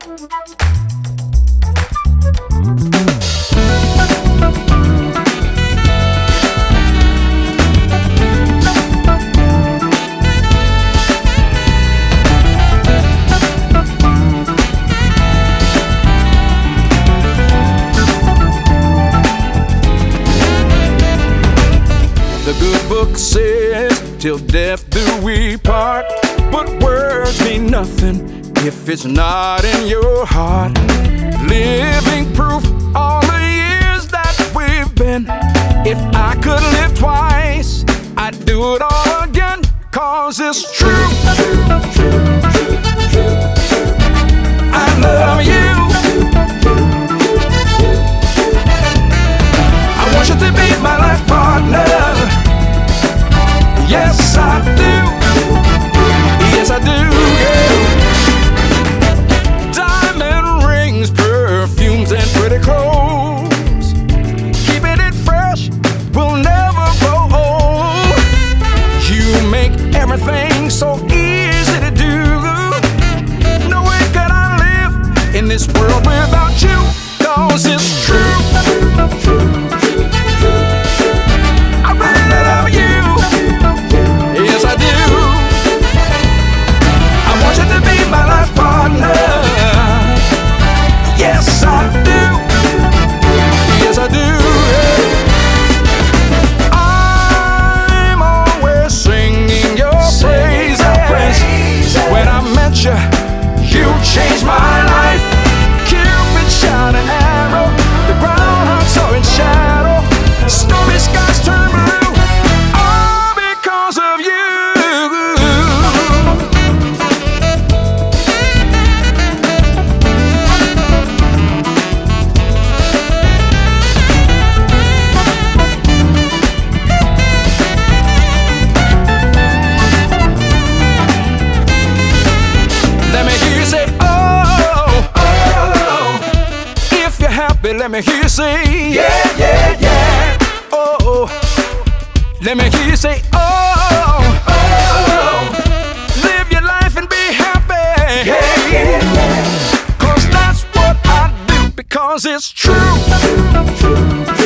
The good book says, till death do we part. But words mean nothing if it's not in your heart. Living proof all the years that we've been. If I could live twice, I'd do it all again. Cause it's true. I love you. I want you to be my life partner. Yes, I do. This world you're let me hear you say, yeah, yeah, yeah. Oh, oh. let me hear you say, oh, oh, oh. Live your life and be happy. Yeah, yeah, yeah. Cause that's what I do because it's true.